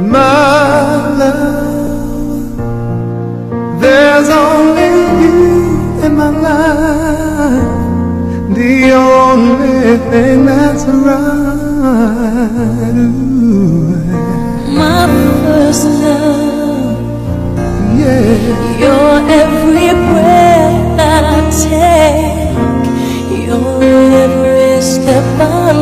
my love. There's only you in my life, the only thing that's right. My first love, yeah. You're every breath that I take, you're every step I